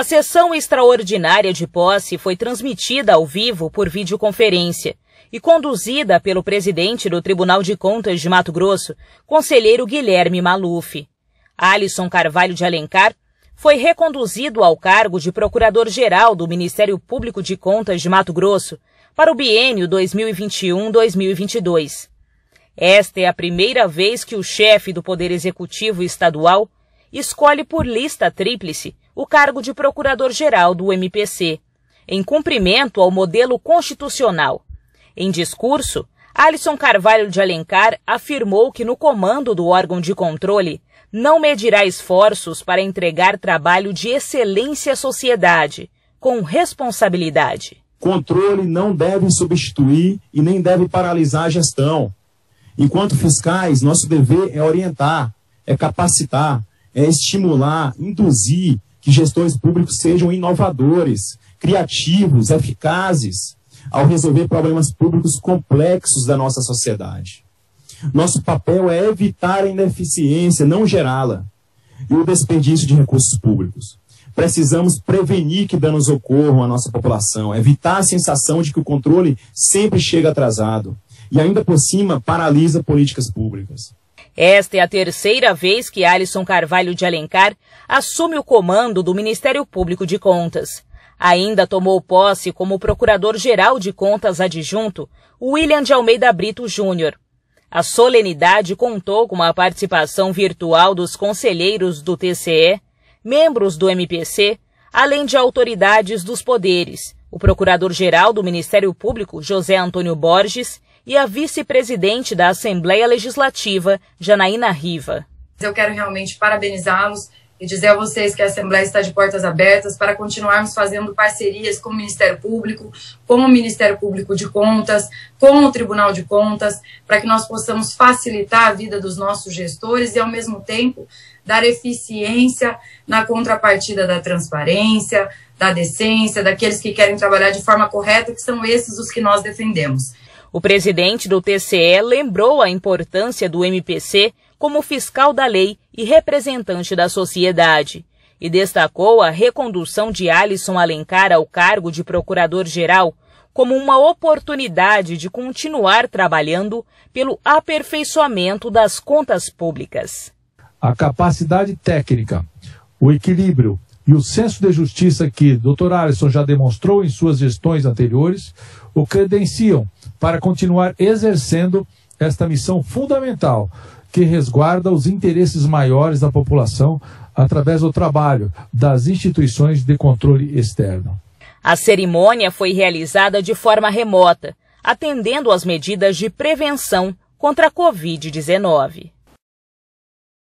A sessão extraordinária de posse foi transmitida ao vivo por videoconferência e conduzida pelo presidente do Tribunal de Contas de Mato Grosso, conselheiro Guilherme Maluf. Alisson Carvalho de Alencar foi reconduzido ao cargo de Procurador-Geral do Ministério Público de Contas de Mato Grosso para o biênio 2021-2022. Esta é a primeira vez que o chefe do Poder Executivo Estadual escolhe por lista tríplice o cargo de Procurador-Geral do MPC, em cumprimento ao modelo constitucional em discurso, Alisson Carvalho de Alencar afirmou que no comando do órgão de controle não medirá esforços para entregar trabalho de excelência à sociedade, com responsabilidade. Controle não deve substituir e nem deve paralisar a gestão. Enquanto fiscais, nosso dever é orientar, é capacitar, é estimular, induzir que gestores públicos sejam inovadores, criativos, eficazes, ao resolver problemas públicos complexos da nossa sociedade. Nosso papel é evitar a ineficiência, não gerá-la, e o desperdício de recursos públicos. Precisamos prevenir que danos ocorram à nossa população, evitar a sensação de que o controle sempre chega atrasado e, ainda por cima, paralisa políticas públicas. Esta é a terceira vez que Alisson Carvalho de Alencar assume o comando do Ministério Público de Contas. Ainda tomou posse como Procurador-Geral de Contas Adjunto William de Almeida Brito Júnior. A solenidade contou com a participação virtual dos conselheiros do TCE, membros do MPC, além de autoridades dos poderes, o Procurador-Geral do Ministério Público, José Antônio Borges, e a vice-presidente da Assembleia Legislativa, Janaína Riva. Eu quero realmente parabenizá-los e dizer a vocês que a Assembleia está de portas abertas para continuarmos fazendo parcerias com o Ministério Público, com o Ministério Público de Contas, com o Tribunal de Contas, para que nós possamos facilitar a vida dos nossos gestores e, ao mesmo tempo, dar eficiência na contrapartida da transparência, da decência, daqueles que querem trabalhar de forma correta, que são esses os que nós defendemos. O presidente do TCE lembrou a importância do MPC como fiscal da lei e representante da sociedade, e destacou a recondução de Alisson Alencar ao cargo de procurador-geral como uma oportunidade de continuar trabalhando pelo aperfeiçoamento das contas públicas. A capacidade técnica, o equilíbrio e o senso de justiça que Dr. Alisson já demonstrou em suas gestões anteriores o credenciam para continuar exercendo esta missão fundamental que resguarda os interesses maiores da população através do trabalho das instituições de controle externo. A cerimônia foi realizada de forma remota, atendendo às medidas de prevenção contra a Covid-19.